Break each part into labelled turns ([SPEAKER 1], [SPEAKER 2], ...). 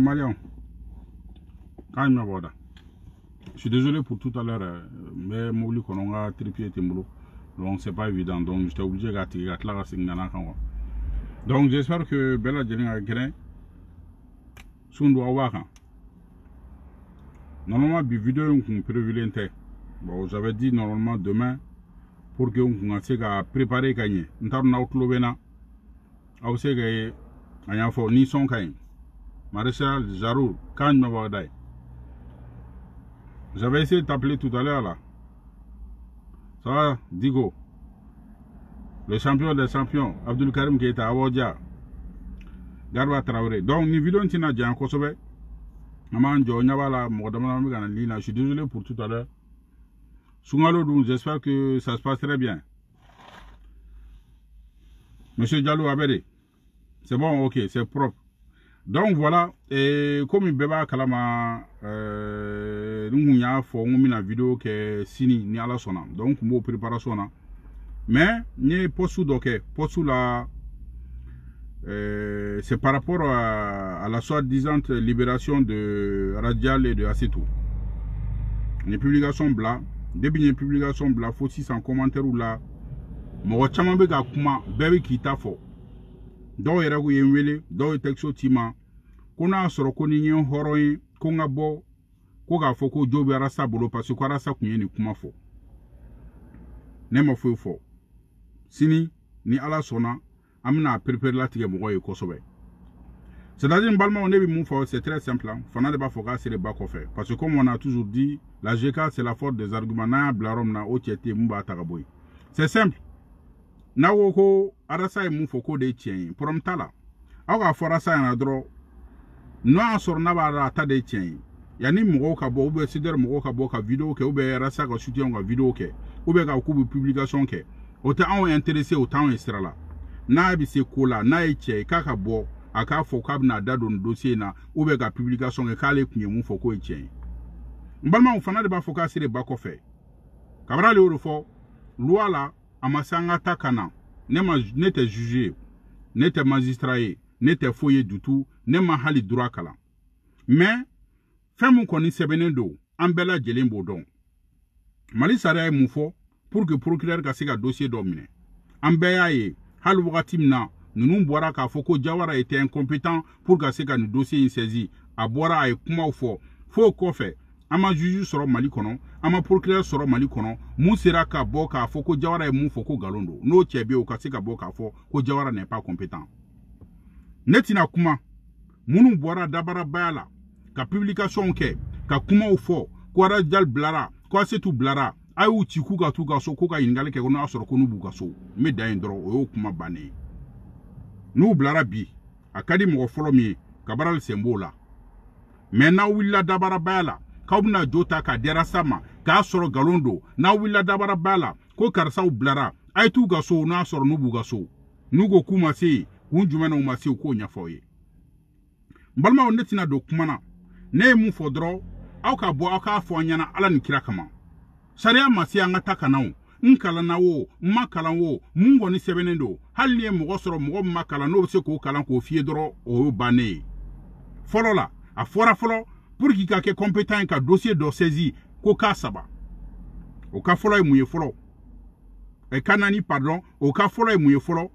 [SPEAKER 1] Marion. M'a voilà. Je suis désolé pour tout à l'heure, euh, mais Mouli Kononga tripier Timbolo. Donc c'est pas évident. Donc j'étais obligé de gâter la signana Donc j'espère que Bella Jenny a grain. Sundu Awaka. Normalement, bi vidéo qu'on prévu l'inter. Bon, j'avais dit normalement demain pour que on se préparer gagner. Ntar na outlo bena. Aw se ga anya fo ni son kain. Maréchal Jarou, quand me Bagdad. J'avais essayé de t'appeler tout à l'heure là. Ça va, Digo? Le champion des champions, Abdul Karim Keita, Awadja. Garba Traoré. Donc, ni vidéo tina djan kosobe. Maman Jo Nyabala, Mogadamana Lina. Je suis désolé pour tout à l'heure. Sungalo j'espère que ça se passe très bien. Monsieur Diallo Abede. C'est bon, ok, c'est propre. Donc voilà, et comme bɛɛ kalama euh, n kun y'a fɔ n ko vidéo kɛ sini ni ala sɔnna donc n b'o préparation mais n ye la c'est par rapport à, la soi-disant libération de Radial et de Assetou. Une publication depuis une publication bla, faut 600 commentaires ou là, mɔgɔ caman bɛ ka kuma bɛɛ bɛ k'i ta fɔ dɔw yɛrɛ ko ye n wele dɔw ye texto ci ma. Ko n'a sɔrɔ ko ni n ye hɔrɔn ye ko n ka bɔ ko k'a fɔ ko jo bɛ arasa bolo parce que arasa kun ye nin kuma fɔ. Ne ma foyi fɔ. Sini ni ala sɔnna an bɛna perepere latigɛ mɔgɔ ye kosɛbɛ. C'est à dire n balimaw ne bɛ mun fɔ c'est très simple fana de b'a fɔ k'a sere ba kɔfɛ. Parce que comme on a toujours dit la GK c'est la force des arguments. N'an y'a bila yɔrɔ min na o cɛ tɛ yen mun b'a ta ka bɔ yen. C'est simple n'a ko ko arasa ye mun fɔ k'o de ye tiɲɛ ye problème t'a la aw k'a fɔ arasa ɲɛna dɔrɔn n'o y'a sɔrɔ n'a b'a la a ta de ye yanni mɔgɔw ka bɔ ou bien sidɛri mɔgɔw ka bɔ ka vidéo kɛ. Ou arasa ka soutien ka vidéo kɛ. Ou bien ka k'u bɛ publication kɛ. O tɛ anw intéressé o t'anw ye sira la. N'a bɛ se ko n'a ye ye k'a ka bɔ a k'a fɔ k'a bɛna dossier na ou bien ka publication kɛ k'ale tun ye mun fɔ k'o ye tiɲɛ ye n balimaw fana de b'a fɔ k'a sere ba kɔfɛ. Kabini ale y'o de a ma se an ka ta ka na. Ne ma ne tɛ juge ye ne tɛ magistrat ye ne tɛ foyi ye du tout ne ma hali droit kalan mais fɛn min kɔni sɛbɛnnen don an bɛɛ lajɛlen b'o dɔn mali sariya ye mun fɔ pour que procureur ka se ka dossier dɔ minɛ an bɛɛ y'a ye hali wagati min na ninnu bɔra k'a fɔ ko jawara était incompétent pour ka se ka nin dossier in saisi a bɔra a ye kumaw fɔ f'o kɔfɛ an ma juju sɔrɔ mali kɔnɔ an ma procureur sɔrɔ mali kɔnɔ mun sera ka bɔ k'a fɔ ko jawara ye mun fɔ ko galon don n'o cɛ be o ka se ka bɔ k'a fɔ ko jawara n'est pas compétent. Ne tɛna kuma minnu bɔra dabarabaya la ka publication kɛ ka kumaw fɔ ko arajal bilara ko asetu bilara a y'u ci k'u ka t'u ka so k'u ka ɲininkali kɛ ko n'a sɔrɔ ko n'u b'u ka so n bɛ dan yen dɔrɔn o y'o kuma bannen ye n'u bilara bi a ka di mɔgɔ fɔlɔ min ye kabarali sen b'o la. Mɛ n'aw wulila dabarabaya la k'aw bɛna jo ta k'a diyara sa ma k'a sɔrɔ nkalon don n'aw wulila dabarabaya la ko karisaw bilara a ye t'u ka so n'a sɔrɔ n'u b'u ka so n'u ko k'u ma se kun jumɛn na u ma se u k'o ɲɛfɔ ye n balimaw ne tɛna don kuma na ne ye mun fɔ dɔrɔn aw ka bɔ aw k'a fɔ an ɲɛna ala ni kira kama. Sariya ma se an ka ta ka na o n kalanna o n ma kalan o mun kɔni sɛbɛnnen don hali ni ye mɔgɔ sɔrɔ mɔgɔ min ma kalan n'o bɛ se k'o kalan k'o f'i dɔrɔn o y'o bannen ye fɔlɔ la a fɔra fɔlɔ pour qu'il ka kɛ compétent ye ka dossier dɔ saisi ko k'a saba. O ka fɔlɔ ye mun ye fɔlɔ pardon o ka fɔlɔ ye mun ye fɔlɔ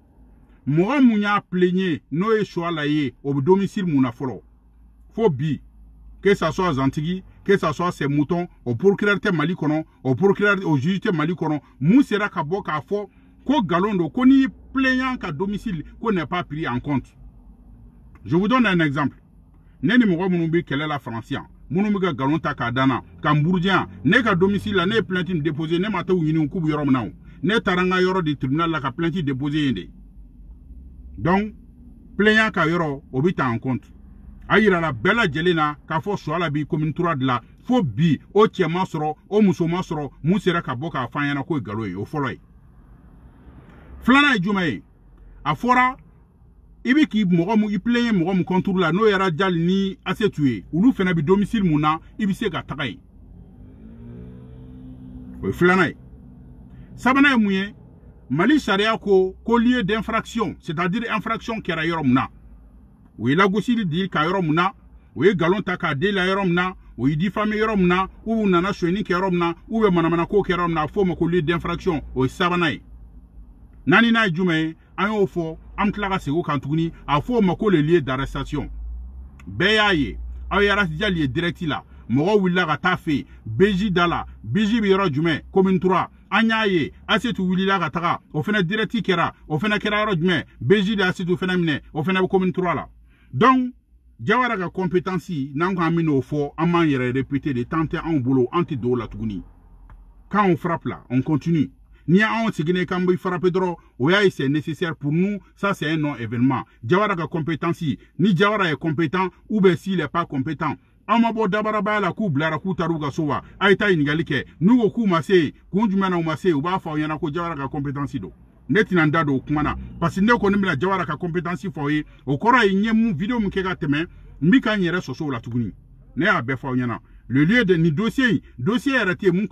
[SPEAKER 1] mɔgɔ mun y'a plaigné n'o ye domicile mun na fɔlɔ bi que ça soit zantigi que ça soit ses moutons o procureur tɛ mali kɔnɔ o procureur o juge sera ka bɔ k'a fɔ ko nkalon plaignant ka domicile ko n'est pas pris en compte. Je vous donne un exemple ne ni mɔgɔ minnu bɛ kɛlɛ la faransi yan minnu bɛ ka nkalon ta k'a dan na ka n burujan yan ne ka domicile la ne ye plainte nin déposé ne ma taa u ɲini k'u bɛ yɔrɔ min na o. Ne taara n ka yɔrɔ de tribunal la ka plainte déposé yen de. Donc plaignant ka yɔrɔ o bɛ ta en compte. A yirala bɛɛ lajɛlen na k'a fɔ suwa la bi commune trois de la fo bi o cɛ ma sɔrɔ o muso ma sɔrɔ mun sera ka bɔ k'a fɔ an ɲɛna k'o ye nkalon ye o fɔlɔ ye. Filanan ye jumɛn ye? A fɔra i bɛ k'i mɔgɔ contre la n'o yɛrɛ jali ni asetu ye olu fana bɛ domicile mun na i se ka o ye mali ko d'infraction c'est à dire infraction kɛra yɔrɔ na u ye lagosili di ka yɔrɔ mun na o la na o ye diffamé yɔrɔ na u nana sonyani kɛ yɔrɔ na u bɛ manamana ko kɛ na o ma d'infraction. O ye jumɛn ye an tila kan tuguni a fɔ o ma ko le lieu d'arrestation. Bɛɛ y'a ye aw ye arasijali ye direct la. Mɔgɔw wulila ka taa beji da la. Beji yɔrɔ jumɛn? Commune 3 an y'a ye asetu wulila ka taga. O fana direct kɛra. O fana kɛra yɔrɔ jumɛn? Beji de asetu fana minɛ. O fana bɛ commune 3 la. Donc jawara ka compétence n'an ko an bɛ n'o fɔ an b'an yɛrɛ répéter de temps tɛ anw bolo an tɛ la tuguni. Quand on frappe là on continue ni anw seginnen k'an bɛ frappe dɔrɔn o y'a ye c'est nécessaire pour nous. Ça c'est un non événement jawara ka compétence ni jawara est compétent ou bien s'il est pas compétent. An ma bɔ dabarabaya la k'u bilara k'u taara u ka so wa a ye taa k'u na b'a fɔ aw ɲɛna ko jawara ka compétence don ne tɛna n da parce que ne kɔni bɛna jawara ka compétence fɔ aw ye o video min kɛ ka tɛmɛ n bɛ ka la tuguni. Ne y'a bɛɛ le lieu de nin dossier dossier yɛrɛ tɛ yen mun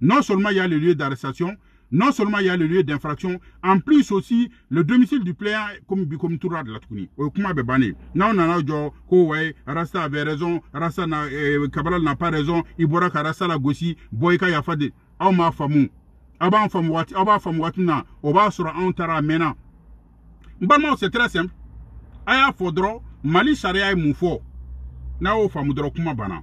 [SPEAKER 1] non seulement il y a le lieu d'arrestation non seulement il y a le lieu d'infraction, en plus aussi le domicile du plaignant comme comme tout de la tuguni. O kuma be bani? Na on a jo ko ouais, Rasta avait raison, Rasta na Cabral n'a pas raison, Ibora ka Rasta la gosi, boyka ya fade. Aw ma famu. Aba famu wati, aba famu wati na, o ba sura on tara mena. C'est très simple. Aya fodro, Mali sharia mu fo. Na o famu dro kuma bana?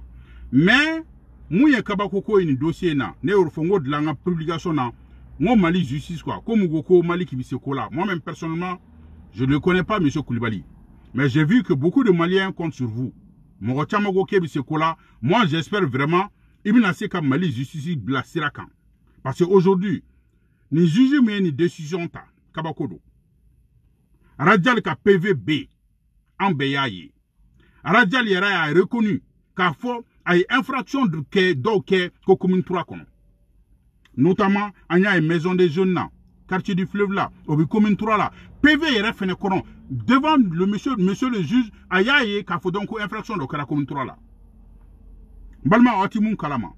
[SPEAKER 1] Mais mun ye kabako ko ini dossier na, ne urfongo de la publication na, moi, Mali justice, quoi. Comme Gogo, Mali qui vit là. Moi-même, personnellement, je ne connais pas M. Koulibaly. Mais j'ai vu que beaucoup de Maliens comptent sur vous. Moi, j'espère vraiment, il y a Mali justice bla sirakan. Parce qu'aujourd'hui, ni juge mais ni décision ta, kabakodo. Radjal ka PVB, en beyaye. Radjal yera a reconnu qu'a fait une infraction ke, do ke, ko commune 3 kono. Notamment an y'a ye maison des jeunes na quartier du fleuve là o bɛ commune 3 la PV yɛrɛ fɛnɛ kɔnɔ devant le monsieur monsieur le juge a y'a ye k'a fɔ infraction dɔ kɛra commune 3 la n balima aw ti mun kalama.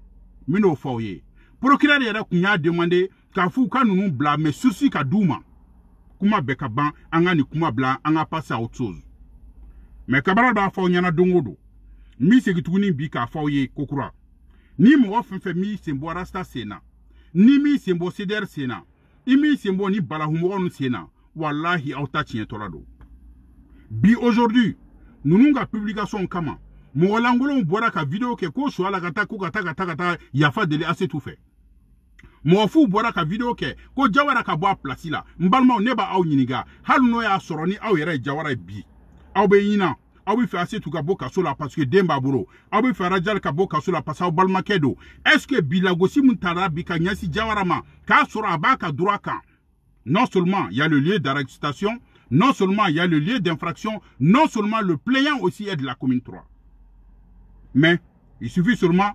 [SPEAKER 1] N bɛn'o fɔ aw ye procureur yɛrɛ kun y'a demandé k'a fɔ u ka ninnu bila mais sursis ka d'u ma kuma bɛɛ ka ban an ka kuma bila an passer à autre chose mais kabara b'a fɔ aw ɲɛna don n b'i tuguni bi k'a fɔ aw ye kokura. Ni mɔgɔ fɛn fɛn m'i sen bɔ rasta sen na ni m'i sen bɔ CDR sen na i m'i sen bɔ ni balahumɔgɔ nu sen na walahi aw ta tiɲɛ tɔla don bi aujourd'hui ninnu ka publication kama. Mɔgɔ lankolonw bɔra ka video kɛ ko so la ka ta ko ka ta ka ta ka taa yafa deli asetu fɛ mɔgɔ fu bɔra ka video kɛ ko jawara ka bɔ a place la n balimaw ne b'a aw ɲininga hali n'o y'a sɔrɔ ni aw yɛrɛ jawara bi. Aw be ɲina aw bɛ fɛ ka bɔ la parce que den b'a bolo. Aw bɛ la parce que aw est ce que bi lagosi min tara bi ka ɲɛsin jawara ma? Non seulement il y a le lieu d'arrestation non seulement il y a le lieu d'infraction non seulement le plaignant aussi est de la commune 3 mais il suffit seulement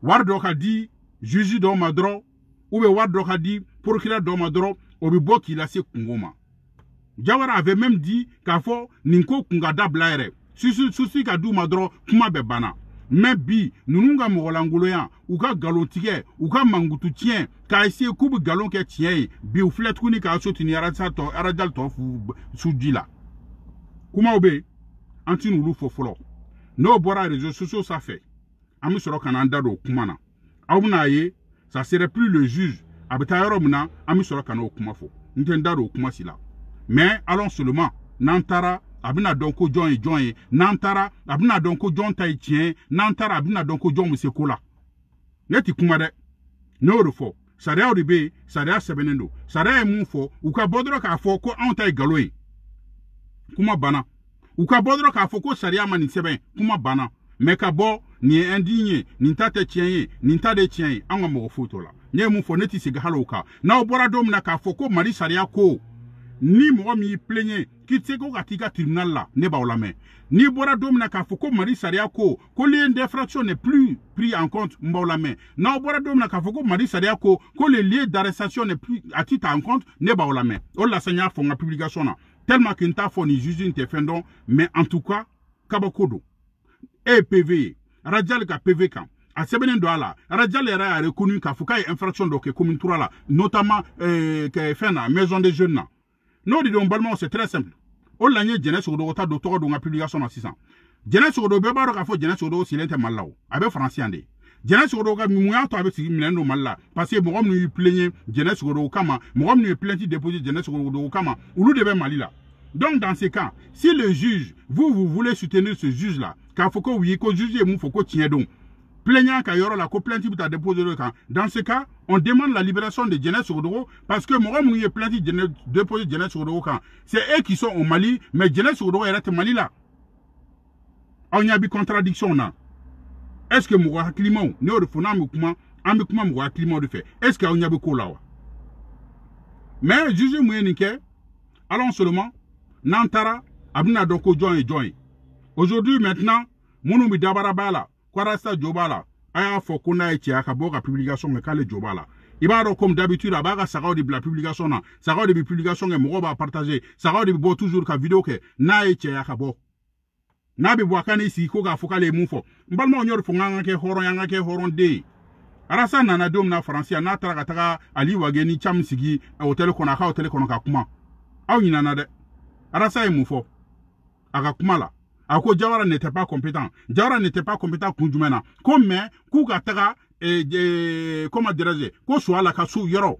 [SPEAKER 1] wari dɔ juge dɔ ma dɔrɔn ou bien wari procureur dɔ ma dɔrɔn o bɛ bɔ k'i Jawara avait même dit qu'afo ninko kungada blaire. Susu susi ka du madro kuma be bana. Mais bi nunu nga mɔgɔlankolo yan u ka galon tigɛ u ka mankutu tiɲɛ k'a essaye k'u bɛ galon kɛ tiɲɛ ye bi u filɛ tuguni k'a sotini araja tɔ arajali tɔ su ji la kumaw bɛ yen an ti n'olu fɔ fɔlɔ n'o bɔra réseaux sociaux sanfɛ an bɛ sɔrɔ ka n'an da don o kuma na aw bɛna ye ça serait plus le juge a bɛ taa yɔrɔ min na an bɛ sɔrɔ ka n'o kuma fɔ n tɛ n da don o kuma si la. Mais allons seulement n'an taara a bɛna dɔn ko jɔn ye jɔn ye n'an taara a bɛna dɔn ko jɔn ta ye kuma de fɔ sariyaw de bɛ yen sariya sɛbɛnnen don sariya ye mun ka bɔ ko anw ta ye kuma banna u ka k'a fɔ ko sariya ma nin kuma banna mɛ ka bɔ nin ye indigne ye nin ta tɛ tiɲɛ ye nin ta la ne ye mun fɔ ne ti segin hali na k'a fɔ ko mali sariya ko. Ni mɔgɔ min y'i plaignɛ k'i tɛ se ko ka t'i ka tribunal la ne b'aw lamɛn. N'i bɔra don min na k'a fɔ ko mali sariya ko ko lieu d'infraction n'est plus pris en compte n b'aw lamɛn. N'aw bɔra don min na k'a fɔ ko mali sariya ko ko le lieu d'arrestation n'est plus a ti ta en compte ne b'aw lamɛn. O de la sa n y'a fɔ n ka publication na. Tellement que n t'a fɔ nin juge in tɛ fɛn dɔn mais en tout cas kabako don. E ye pv ye. Rajali ka pv kan. A sɛbɛnnen don a la. Rajali yɛrɛ y'a reconnu k'a fɔ k'a ye infraction dɔ kɛ commune 3 la notamment euh, fɛn na maison des jeunes na n'o de don c'est très simple. O la nye jɛnɛ sogodogo ta don tɔgɔ don ka publication na sisan jɛnɛ sogodogo bɛɛ b'a dɔn k'a fɔ jɛnɛ sogodogo sigilen o a bɛ faransi yan de jɛnɛ a parce que ye de donc dans ce cas si le juge vous vous voulez soutenir ce juge là k'a fɔ ko oui ko juge ye mun fɔ ko tiɲɛ plaignant ka la plainte bɛ taa déposer le kan dans ce cas on demande la libération de Jɛnɛ Sogodogo parce que mɔgɔ minnu ye plainte déposer Jɛnɛ Sogodogo kan c'est eux qui sont au Mali mais Jɛnɛ Sogodogo yɛrɛ tɛ Mali la aw ɲɛ bi contradiction na est ce que mɔgɔ hakilimaw ne y'o de fɔ n'an bɛ kuma an bɛ kuma mɔgɔ hakilimaw de fɛ est ce que aw ɲɛ bɛ ko la wa mais juge mun ye nin kɛ allons seulement n'an taara a bɛna dɔn ko jɔn ye jɔn ye aujourd'hui maintenant minnu bɛ dabaraba la kwarasa jo b'a la a y'a fɔ ko n'a ye cɛya ka bɔ ka publication kɛ k'ale jo b'a la i b'a dɔn comme d'habitude a b'a ka sagaw de bila publication na sagaw de bɛ publication kɛ mɔgɔw b'a partager. Sagaw de bɛ bɔ toujours ka video kɛ n'a ye cɛya ka bɔ n'a bɛ bɔ a ka n'i sigi ko k'a fɔ k'ale ye mun fɔ n balimaw y'o de fɔ k'an ka kɛ hɔrɔn ye an ka kɛ hɔrɔnden ye arasa nana don min na faransi yan n'a taara ka taga ali wage ni cam sigi hôtel kɔnɔ a ka hôtel kɔnɔ ka kuma. Aw ɲinana dɛ arasa ye mun fɔ a ka kuma la a ko jawara n'était pas compétent. Jawara n'était pas compétent kun jumɛn na? Ko mais k'u ka taga eh, eh, comment dirais-je ko suwa la ka so yɔrɔ.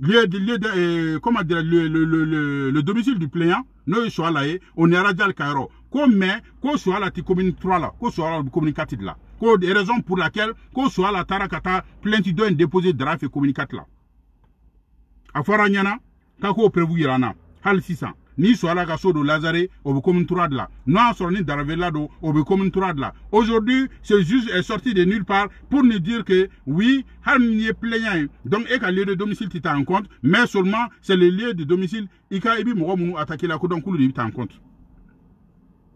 [SPEAKER 1] Lieu de lieu de eh, comment dire le, le, le, le, le domicile du plaignant n'o ye suwa la ye o ni arajali ka yɔrɔ. Ko mais ko suwa la ti commune 3 la ko suwa la commune 4 de la. Ko raison pour laquelle ko suwa la taara ka taa plainte dɔ déposer dara fɛ commune 4 la. A fɔra ɲɛna k'a k'o preuve yira an na ni suala ka so don lazare o bɛ commune 3 de la n'o ni daravela don o bɛ 3 de la aujourd'hui ce juge est sorti de nulle part pour nous dire que oui hali ni plaignant donc e ka lieu de domicile ti ta en compte mais seulement c'est le lieu de domicile. I ka i bi mɔgɔ minnu attaquer la ko donc en compte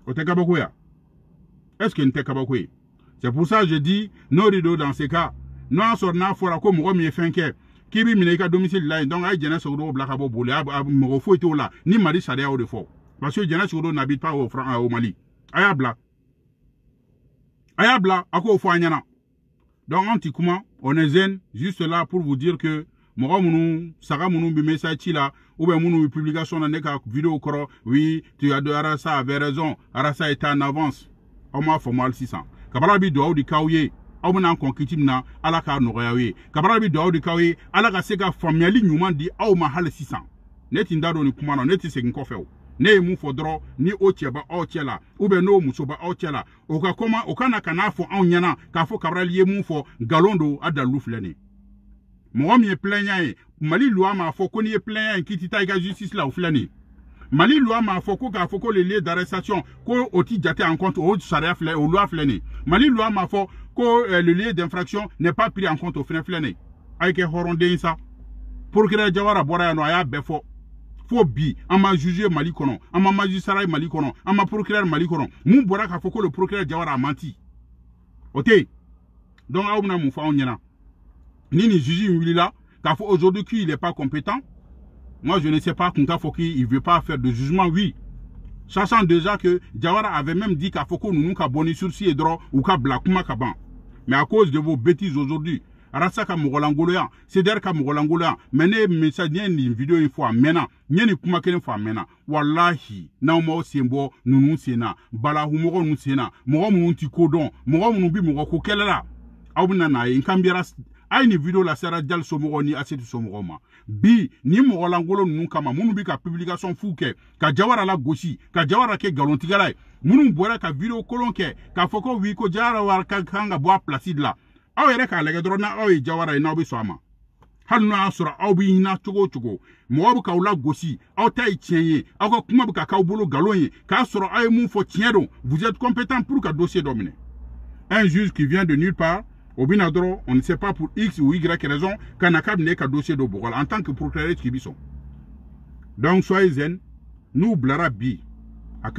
[SPEAKER 1] o tɛ est ce que n tɛ kabako ye c'est pour ça je dis no de do dans ce cas n'o y'a sɔrɔ n'a fɔra ko mɔgɔ min k'i b'i minɛ i ka domicile la yen donc a ye jɛnɛ sogodogo bila ka bɔ boli a mɔgɔ foyi t'o la ni mali sariya y'o de fɔ parce que jɛnɛ sogodogo n'habite pas au, au mali. A y'a bila a y'a bila a k'o fɔ an ɲɛna donc an ti kuma on est zen juste là pour vous dire que mɔgɔ minnu saga minnu bɛ message ci la ou bien minnu bɛ publication na ne ka vidéo kɔrɔ oui tu as de arasa avait raison. Arasa était en avance. Aw m'a faamu hali sisan kabara bi dugawu di k'aw ye aw bena kɔnkiti min na ala k'a nɔgɔya ye kabara bɛ don aw de kaw ye ala ka se ka faamuyali ɲuman di aw ma hali sisan ne ti n da don nin kuma na ne ti segin kɔfɛ o ne ye mun fɔ dɔrɔn ni o cɛ ba aw cɛ la. Ubiyɛn n'o muso ba aw cɛ la. O ka kɔma o ka na ka n'a fɔ anw ɲɛna k'a fɔ kabarali ye mun fɔ nkalon don a dalilu filɛ nin mɔgɔ min ye pilɛnya ye mali luwa m'a fɔ ko n'i ye pilɛnya ye k'i ti taa i e ka justice la o filɛ nin mali luwa m'a fɔ ko k'a fɔ ko le lieu d'arrestation ko o ti jate en compte o sariya filɛ o luwa filɛ nin mali luwa m'a fɔ euh, le lieu d'infraction n'est pas pris en compte o fɛnɛ filɛ nin ye a ye kɛ hɔrɔnden sa procureur jawara bɔra a fo bi. An ma juge mali kɔnɔ ma magistrat mali kɔnɔ an ma procureur mali kɔnɔ mun bɔra k'a le procureur jawara a menti. O tɛ yen donc aw bɛna mun fɔ anw ɲɛna ni juge in wulila k'a fɔ aujourd'hui qu'il n'est pas compétent. Moi je ne sais pas kun k'a fɔ qu'il veut pas faire de jugement oui. Sachant déjà que Jawara avait même dit k'a fɔ ko ninnu ka bɔ ni sursis ye dɔrɔn u ka mais à cause de vos bêtises aujourd'hui arasa ka mɔgɔ langoloya cdr ka mɔgɔ langoloya mais ne ye message ne ye nin video in fɔ a mɛnna n ye nin kuma kelen fɔ a mɛnna walahi n'aw m'aw sen bɔ ninnu sen na balahumɔgɔ ninnu sen na mɔgɔ minnu ti ko dɔn mɔgɔ minnu bi mɔgɔ ko kɛlɛ la aw bɛna n'a ye n kan bɛra a ye nin video lasera jali somɔgɔw ni aseti somɔgɔw ma bi ni mɔgɔ langolo ninnu kama minnu bɛ ka publication fu kɛ ka jawara la gosi ka jawara kɛ nkalontigɛla ye. Minnu bɔra ka video kolon kɛ k'a fɔ ko wi ko jawara ka kan ka bɔ a place de la. Aw yɛrɛ k'a lajɛ dɔrɔn n'aw ye jawara ye n'aw bɛ sɔn a ma. Hali n'o y'a sɔrɔ aw bɛ ɲina cogo o cogo mɔgɔw bɛ k'aw lagosi aw ta ye tiɲɛ ye aw ka kuma bɛ ka k'aw bolo nkalon ye. K'a sɔrɔ aw ye mun fɔ tiɲɛ don vous êtes compétent pour ka dossier dɔ minɛ. Un juge qui vient de nulle part o bɛna dɔrɔn on ne sait pas pour x ou y raison ka na k'a dossier dɔ bɔgɔ la en tant que procureur k'i bi sɔn donc soyez zen n'u bilara bi a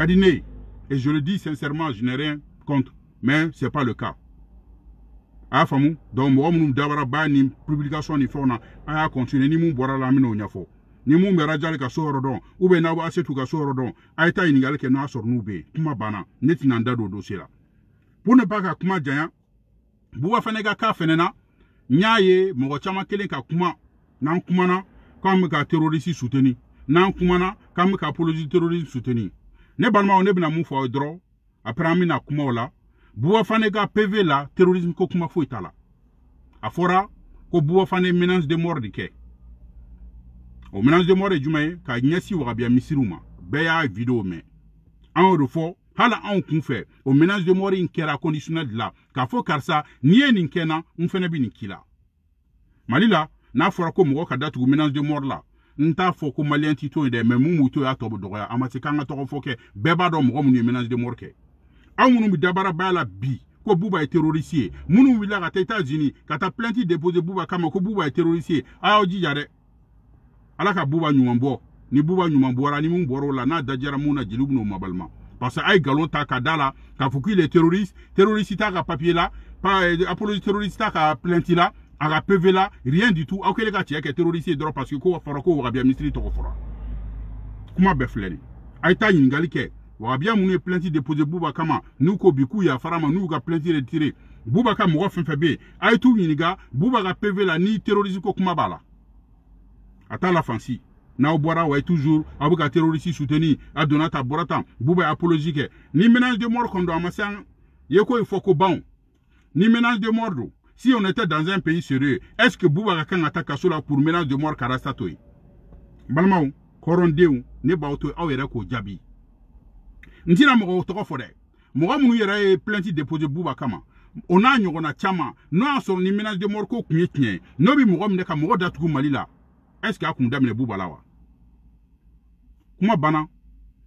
[SPEAKER 1] et je le dis sincèrement je n'ai rien contre mais c'est pas le cas. A faamu donc mɔgɔ minnu dabara ba ni publication ni fɛnw na a y'a continuer ni mun bɔra la ni mun bɛ rajali ka so yɔrɔ dɔn ou bien n'aw bɛ asetu ka so ye taa ɲininkali kɛ sɔrɔ n'u bɛ yen kuma banna dossier pour ne pas kuma buba fɛnɛ ka k'a fɛnɛ na n y'a ye mɔgɔ caman kelen ka kuma n'an kumana k'an bɛ ka terroriste soutenir n'an kumana k'an bɛ ka apologie terrorisme soutenir ne balimaw ne bɛna mun fɔ aw ye dɔrɔn après an bɛna kuma o la buba fane ka pv la terrorisme ko kuma foyi t'a la a fɔra ko buba fane menace de mort de kɛ o menace de mort ye jumɛn ye ka ɲɛsin wagabiya misiriw ma bɛɛ y'a video mɛn an y'o de fɔ hali anw kun fɛ o ménage de mort in kɛra conditionnel la k'a fɔ karisa n'i ye nin kɛ na n fɛnɛ be nin k'i la. Mali la n'a fɔra ko mɔgɔ ka datugu ménage de mort la. N t'a fɔ ko maliyɛn t'i to ye dɛ mɛ mun b'u to y'a tɔ be dɔgɔya a ma se k'an ka tɔgɔ fɔ kɛ bɛɛ b'a dɔn mɔgɔ minnu ye ménage de mort kɛ aw minnu be dabarabaya la bi ko buba ye terorisi ye minnu wulila ka taa états-unis ka taa plainte déposer buba kama ko buba ye terorisi ye a y'aw jija dɛ ala ka buba ɲuman bɔ ni buba ɲuman bɔra ni mun bɔr'o la n'a dajara mun na jeliw ben'o mabalima parce que a ye nkalon ta ka da la k'a fɔ qu'il est terroriste terroriste t'a ka papier la. Apologie terroriste t'a ka plainte la. A ka PV la. Rien du tout. Aw kɛlen ka cɛ kɛ terroriste ye dɔrɔn parce que ko fɔra ko wagabiya misiri tɔgɔ fɔra kuma bɛɛ filɛ nin a ye taa ɲininkali kɛ wagabiya minnu ye plainte déposé buba kama n'u ko bi k'u yafara ma n'u ka plainte retiré buba ka mɔgɔ fɛn fɛn bɛ yen a ye t'u ɲininka buba ka PV la ni terroriste ko kuma b'a la. A t'a la fansi n'aw bɔra wa toujours. Aw bɛ ka terroriste soutenir a donna tan bɔra tan buba ye apologie kɛ ni ménage de mort kɔni don a ma se an ye ko ye fɔ ko ban ni ménage de mort don si on était dans un pays sérieux est-ce que buba ka kan ka taa kaso la pour ménage de mort kɛra sa to ye balimaw hɔrɔndenw ne b'aw to aw yɛrɛ k'o jaabi n tɛna mɔgɔw tɔgɔ fɔ dɛ mɔgɔ minnu yɛrɛ ye plainte déposé buba kama. O n'a ɲɔgɔnna caman n'o y'a sɔrɔ ni ménage de mort ko tun ye tiɲɛ n'o bɛ mɔgɔ minɛ ka mɔgɔ datugu mali la est ce que a kun daminɛ buba la wa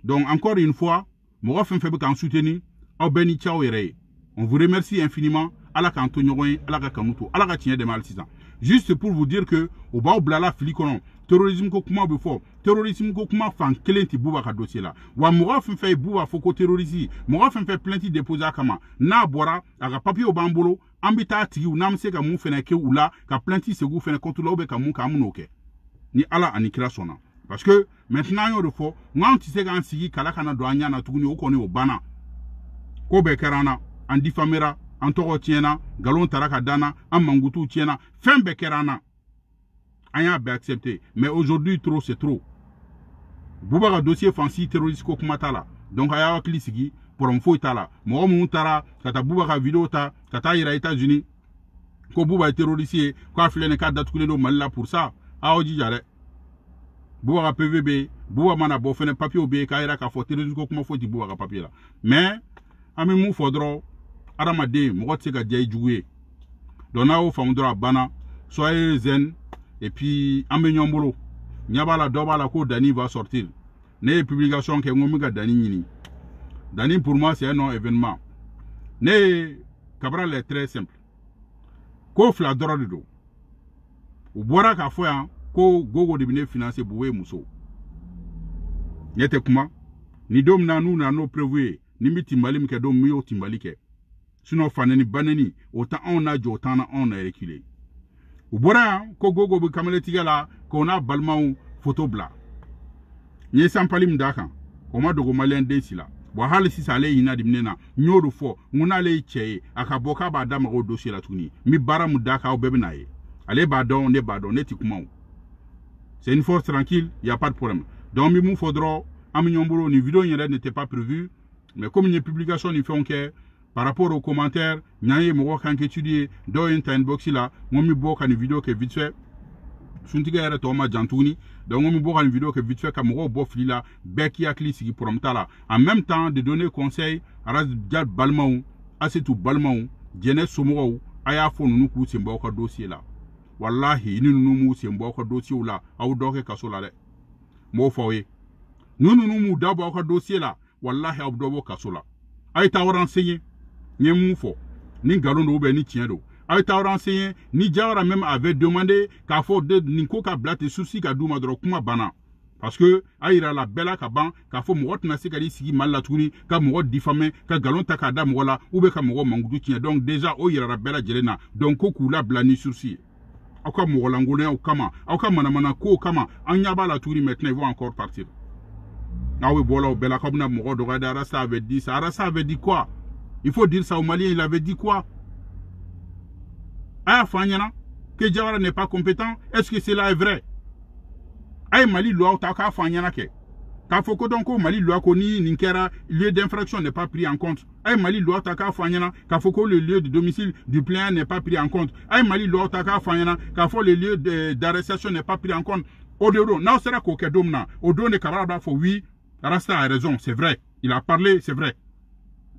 [SPEAKER 1] donc encore une fois mɔgɔ fɛn fɛn bɛ k'an soutenir aw bɛɛ ni ce on vous remercie infiniment. Ala k'an to ɲɔgɔn ye ala ka kanu ala ka tiɲɛ dɛmɛ sisan. Juste pour vous dire que u b'aw bilala fili kɔnɔ. Terrorisme ko kuma bɛ fɔ. Terrorisme ko kuma fan kelen tɛ buba ka dossier la. Wa mɔgɔ fɛn fɛn ye buba fɔ ko terroriste mɔgɔ fɛn fɛn plainte déposé kama. N'a bɔra a ka papiyew b'an bolo an bɛ se ka mun fɛnɛ kɛ u la ka plainte segu fɛnɛ contre la ka mun kɛ ni ala ani kira parce que maintenant an y'o de fɔ n k'an tɛ se k'an sigi kala kana don an na tuguni o kɔni o banna ko bɛɛ kɛra an na an tɔgɔ tiɲɛna nkalon bɛɛ accepté. Mais aujourd'hui trop c'est trop. Buba dossier fansi terroriste ko kuma donc a y'a hakili sigi problème foyi t'a la mɔgɔ minnu taara ka taa buba ka video ta ka taa états-unis ko buba ye terroriste k'a pour ça. A y'aw buba ka pv bɛ yen buba mana bɔ fɛnɛ papiyew bɛ yen k'a yira k'a fɔ terroriste ko kuma foyi tɛ buba ka papiye la mais an bɛ mun fɔ dɔrɔn adamaden mɔgɔ tɛ se ka diya i jugu ye donc n'a y'o faamu dɔrɔn a banna soyez zen et puis an bɛ ɲɔgɔn bolo ɲɛ b'a la dɔ b'a la ko dani va sortir. Ne ye publication kɛ n ko n bɛ ka dani ɲini dani pour moi c'est un non événement ne ye cabral est très simple. Ko fila dɔrɔn de don u bɔra k'a fɔ yan ko gogo de bɛ ne financer buwe muso ɲɛ tɛ kuma ni don min na n'u nana n'o prévu ye ni n bɛ tinbali min kɛ don min y'o tinbali kɛ sinon fanɛni banɛni o tɛ anw na jɔ o t'an na anw na reculer u bɔra ko gogo bɛ kamaletigɛ la k'o n'a balimaw foto bila n ye sanpali min d'a kan o dogo maliyɛn den si la. Wa hali sisan ale ɲina de ne na n y'o de fɔ n ko n'ale ye cɛ b'a da maga o dossier la tuguni n bɛ baara min d'a kan aw bɛɛ bɛ n'a ye ale b'a ne b'a dɔn ne tɛ kuma c'est une force tranquille y a pas de problème. Donc n bɛ mun fɔ dɔrɔn an bɛ ɲɔgɔn bolo nin vidéo n'était pas prévu mais comme ye publication ni fɛnw kɛ par rapport aux commentaires mɔgɔ kan k'étudier dɔw ye n ta inbox n bɛ bɔ ka nin vidéo kɛ vite fait vidéo vite fait fili la en même temps de donner conseil araja balimaw asetu balimaw jɛnɛ somɔgɔw a y'a fɔ ninnu k'u sen dossier la walahi ni ninnu m'u sen bɔ aw ka dossier la aw dɔ kɛ kaso la dɛ n b'o fɔ aw ni ninnu m'u kaso la ni nkalon don ni tiɲɛ don a ye taa renseigner ni jawara même avait demandé k'a de nin ko ka susi ka d'u kuma parce que a la bɛɛ la ka ban k'a fɔ mɔgɔ tɛna se ka n'i sigi mali la tuguni ka mɔgɔ diffamer ka nkalon ta k'a la bien ka donc déjà o na donc aw ka mɔgɔ lankolonyaw kama aw ka manamana kow kama an ɲɛ b'a la tuguni maintenant ils vont encore partir aw bɛ bɔ la o bɛɛ la k'aw bɛna mɔgɔ arasa avait dit ça. Arasa avait dit quoi? Il faut dire ça aux Maliens il avait dit quoi? A y'a fɔ que Jawara n'est pas compétent est-ce que cela est vrai? A Mali loi ta k'a fɔ an ɲɛna kɛ k'a fɔ mali loi ko ni nin kɛra lieu d'infraction n'est pas pris en compte. A ye mali loi ta k'a le lieu de domicile du plaignant n'est pas pris en compte. A ye mali loi ta k'a fɔ le lieu d'arrestation n'est pas pris en compte. O de don n'aw sera k'o kɛ don min oui rasta a raison c'est vrai. Il a parlé c'est vrai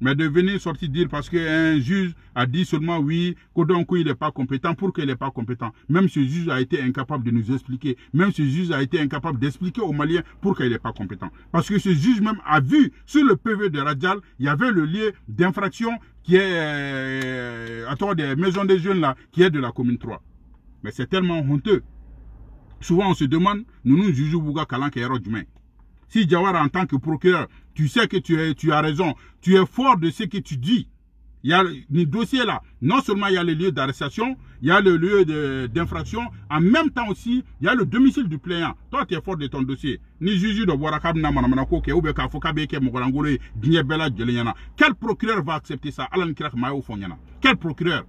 [SPEAKER 1] mais de venir sortir dire parce qu'un juge a dit seulement oui, que donc il n'est pas compétent, pour qu'il n'est pas compétent. Même ce juge a été incapable de nous expliquer. Même ce juge a été incapable d'expliquer aux Maliens pour qu'il n'est pas compétent. Parce que ce juge même a vu sur le PV de Radjal, il y avait le lieu d'infraction qui est, euh, à toi des maisons des jeunes là, qui est de la commune 3. Mais c'est tellement honteux. Souvent on se demande, nous nous jugeons Bouga Kalan Djumain. Si Jawara, en tant que procureur, tu sais que tu, es, tu as raison, tu es fort de ce que tu dis. Il y a le dossier là. Non seulement il y a le lieu d'arrestation, il y a le lieu d'infraction, en même temps aussi, il y a le domicile du plaignant. Toi, tu es fort de ton dossier. Ni juge de Quel procureur va accepter ça? Alan Kirak Mayo Fonyana. Quel procureur?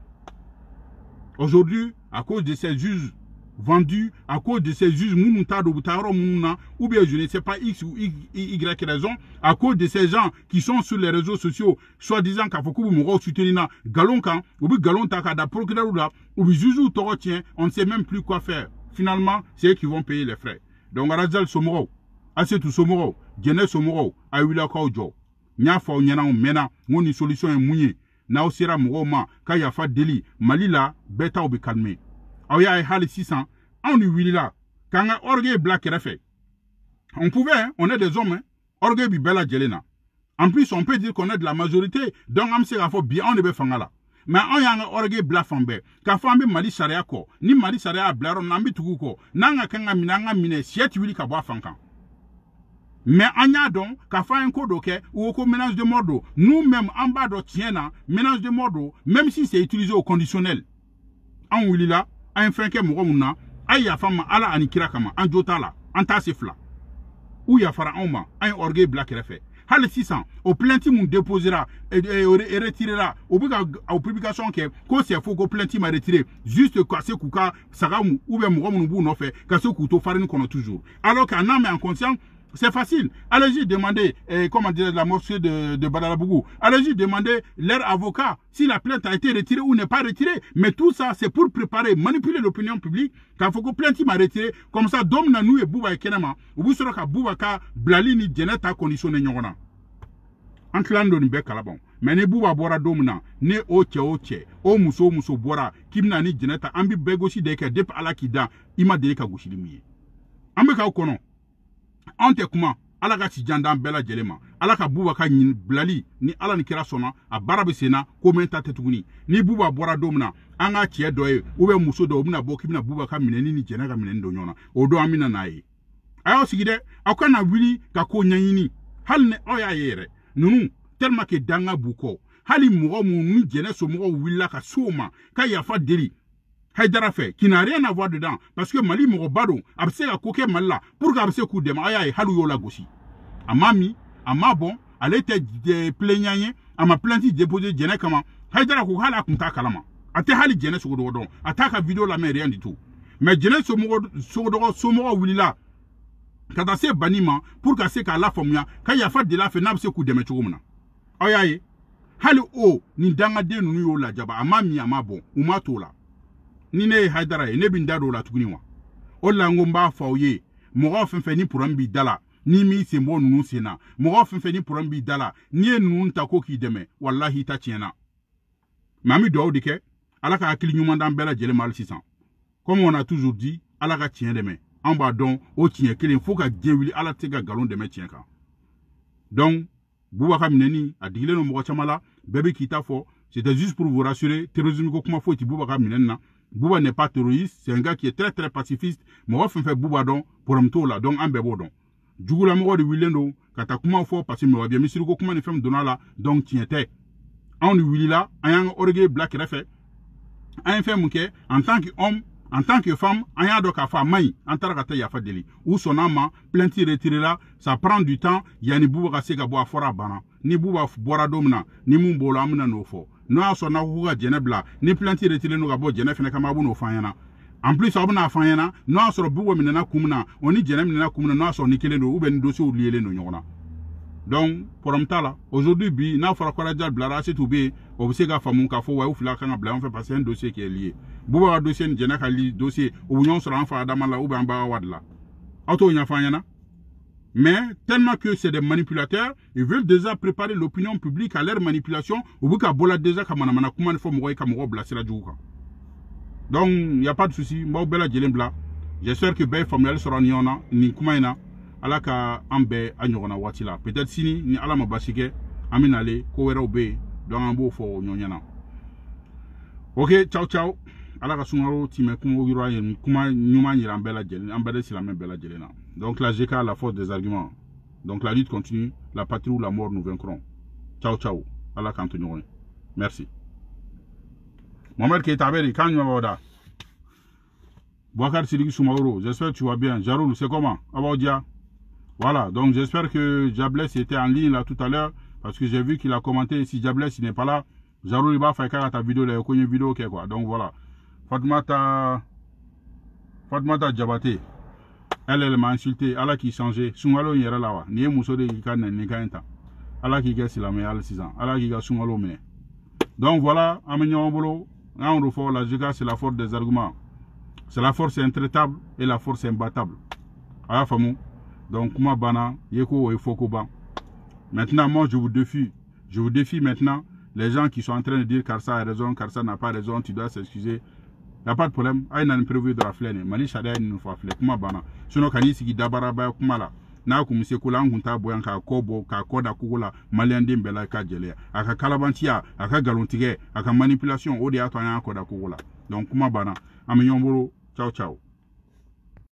[SPEAKER 1] Aujourd'hui, à cause de ces juges vendu à cause de ces juges ou bien je ne sais pas X ou Y raison, à cause de ces gens qui sont sur les réseaux sociaux, soi-disant qu'à Fokou Mouro soutenir galon kan, ou bien galon takada procureur ou ou bien juge ou tien, on ne sait même plus quoi faire. Finalement, c'est eux qui vont payer les frais. Donc, Arazal Somoro, Asetu Somoro, Djene Somoro, Awila Kaujo, Nyafa Nyana Mena, Moni solution est mouillée. Na osira mɔgɔw ma k'a yafa deli mali la bɛɛ taw bɛ kalme aw y'a ye hali sisan. Anw ni wulila k'an ka orgueil bila kɛrɛfɛ. On pouvait hein, on est des hommes hein. orgueil bi bɛɛ lajɛlen na. En plus on peut dire qu'on est de la majorité donc an bɛ se k'a fɔ bi anw de bɛ fanga la. Mais anw y'an ka orgueil bila fan bɛɛ. Mali sariya kɔ. Ni mali sariya bila yɔrɔ min na an bɛ tugu kɔ. N'an ka kan ka minɛ an ka minɛ sɛ ti y'a u de mort don nous même an b'a dɔn tiɲɛ na ménage de mort don même si c'est utilisé au conditionnel. Anw wulila an ye fɛn kɛ mɔgɔ mun na a ye yafa ma ala ani kira kama an jo t'a la an t'a se fila. U yafara anw ma an ye hali sisan o plainte mun déposera retirera o bɛ ka o publication kɛ ko c'est faux ko plainte ma retiré juste ka se k'u ka ou bien mɔgɔ minnu b'u nɔfɛ ka se k'u to farine kɔnɔ toujours. Alors qu'en âme et en conscience c'est facile. Allez-y demander, eh, comment dire, la mosquée de, de Badalabougou. Allez-y demander leur avocat si la plainte a été retirée ou n'est pas retirée. Mais tout ça, c'est pour préparer, manipuler l'opinion publique. Quand faut que plainte m'a retiré, comme ça, Dom Nanou et Bouba et Kenema, ou vous serez qu'à Bouba ka Blali ni Djeneta conditionné nyongona. an tilan doni bɛɛ kalabɔn mɛ ni buba bɔra don min na ni o cɛ o muso muso bɔra k'i bɛna ni jɛnɛ ta an bɛ bɛɛ gosi de kɛ depuis ala k'i da i ma deli ka gosili anw tɛ kuma. Ala ka sijan d'an bɛɛ lajɛlen ma. Ala ka buba ka bilali ni ala ni kira sɔnna a baara bɛ sen na ko mɛn ta tɛ tuguni. Ni buba bɔra don min na an ka cɛ dɔ ye u bɛ muso dɔ u bɛna bɔ k'i bɛna buba ka minɛni ni jɛnɛ ka minɛni don ɲɔgɔn na. O don an bɛna n'a ye. A y'aw sigi dɛ. Aw kana wuli ka ko ɲɛɲini. Hali ni aw y'a ye yɛrɛ ninnu tellement que danga b'u kɔ. Hali mɔgɔ mun ni jɛnɛ somɔgɔw wulila ka s'o ma ka yafa deli Haïdara fait, qui n'a rien à voir dedans, parce que Mali mɔgɔ ba don a se ka ko kɛ Mali la pour que a bɛ se k'u dɛmɛ a y'a ye hali u y'o lagosi a ma min a ma bɔn ale tɛ plaignant ye a ma plainte déposer jɛnɛ kama Haïdara ko hali a kun t'a kalama. A tɛ hali sogodɔgɔ dɔn a t'a vidéo lamɛn rien du tout. Mais jɛnɛ somɔgɔ sogodɔgɔ somɔgɔw wulila ka taa se bani ma pour ka se k'a lafaamuya ka yafa deli a fɛ n'a se k'u dɛmɛ cogo min na aw y'a ye hali o nin dangaden ninnu y'o lajaba a ma min a ma bɔn u ma la ni ne ye ne bɛ n da la tuguni wa? O de la n ko n b'a mɔgɔ fɛn fɛn ni puran b'i da la n'i m'i sen bɔ ninnu sen na mɔgɔ fɛn fɛn ni puran b'i da la n'i ye ta ko k'i dɛmɛ walahi i ta tiɲɛna mɛ an bɛ dugawu de kɛ. Ala ka hakili ɲuman d'an bɛɛ lajɛlen ma hali sisan. Comme on a toujours dit ala ka tiɲɛ dɛmɛ. An b'a dɔn o tiɲɛ kelen fo ka diɲɛ wuli ala tɛ ka nkalon dɛmɛ tiɲɛ kan. Donc bubaka minɛni a digilen don mɔgɔ caman la. Bɛɛ bɛ k'i ta fɔ. C'était juste pour vous rassurer. Terrorisme ko kuma foyi tɛ bubaka minɛni na Bouba n'est pas terroriste, c'est un gars qui est très très pacifiste. Mais on fait Bouba don, pour un tour là, donc un bébé don. Djougoula mougo de Willendo, katakuma fort parce que mouga bien, mais si le kuma ne fait donna là, donc tiens t'es. En Willy là, un orgue black refait. Un fait mouke, en tant qu'homme, en tant que femme an y'a dɔn k'a fɔ a man ɲi an taara ka taa yafa deli. U sɔnna ma plainte retirera ça prend du temps. Yanni buba ka se ka bɔ a fɔra a banna. Ni buba bɔra don min na ni mun b'o la an bɛna n'o fɔ. N'o y'a sɔrɔ n'aw ko ka jɛnɛ bila ni plainte retiré no ka bɔ jɛnɛ fɛnɛ kama a bɛ n'o fɔ an ɲɛna. En plus aw bɛna fɔ an ɲɛna n'o y'a sɔrɔ bugo minɛna kun min na o ni jɛnɛ minɛna kun min na n'o y'a sɔrɔ ni kelen don ou bien ni dossier lielen don ɲɔgɔn na. Donc problème t'a la. Aujourd'hui bi n'a fɔra ko araja bilara asetu bɛ yen o bɛ se ka faamu k'a fɔ wa u fila kan ka bila an dossier qui est lié buba ka dossier ni jɛnɛ ka li dossier o bɛ ɲɔgɔn sɔrɔ an adama la ou bien an b'a ka an mais tellement que c'est des manipulateurs, ils veulent déjà préparer l'opinion publique à leur manipulation. Ou bien qu'ils déjà comme manamana comment il faut mourir comme on blasser la Donc il n'y a pas de souci. Bela jelen bla. J'espère que ben formel sera ni ona ni kuma ina ala ka ambe anyogona wati la. Peut-être sini ni ala ma basike aminale ko wera obe donc an bo fo nyonyana. OK, ciao ciao. ala ka sunkaro timɛ kungo yɔrɔ ye kuma ɲuman yira an bɛɛ lajɛlen an bɛɛ de silamɛ bɛɛ donc la GK a la force des arguments. Donc la lutte continue la patrie ou la mort nous vaincrons. Ciao ciao. Ala k'an to merci. Mohamed Keita Aberi kan ɲuman b'aw da Bouakar Sidiki Soumaoro j'espère que tu vas bien. Jaroul c'est comment? Abaw dia voilà donc j'espère que Jabless était en ligne là tout à l'heure parce que j'ai vu qu'il a commenté si Jabless il n'est pas là Jaroul il va faire ta vidéo là il vidéo quoi donc voilà Fatmata, Fatmata Djabate, elle, elle m'a insulté. Allah qui changeait. Sungalo yɛrɛ la wa. Nin ye muso de y'i ka nɛni kan ta. Ala k'i kɛ silamɛ hali sisan. Ala k'i ka sunkalo minɛ. Donc voilà, ɲɔgɔn bolo. An refait la JICA, c'est la force des arguments. C'est la force intraitable et la force imbattable. A y'a faamu. Donc kuma banna, yeko foko ban. Maintenant, moi, je vous défie. Je vous défie maintenant. Les gens qui sont en train de dire Karsa a raison, Karsa n'a pas raison, tu dois s'excuser. y a pas de problème. A ye na nin prévu dɔ a filɛ nin mali sariya ye nin fɔ a filɛ kuma banna sinon ka n'i sigi dabarabaya kuma la. N'a kun bɛ se ko la an kun t'a bɔ yan k'a kɔ bɔ k'a kɔ da kogo la. Maliyɛnden bɛɛ la ka jɛlɛya a ka kalabantiya a ka nkalontigɛ a ka manipulation. O de y'a to an y'an kɔ da kogo la. Donc kuma bɛ ɲɔgɔn bolo ciao ciao